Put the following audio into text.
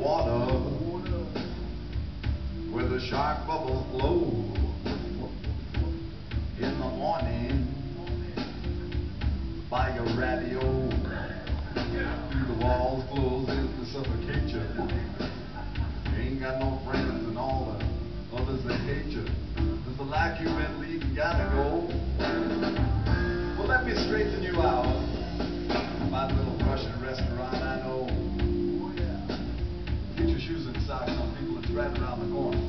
water, where the shark bubbles flow. In the morning, by your radio, through the walls close in to suffocate you. You ain't got no friends and all the others that hate you. There's a life you've been leading, gotta go. Seite am Ohr.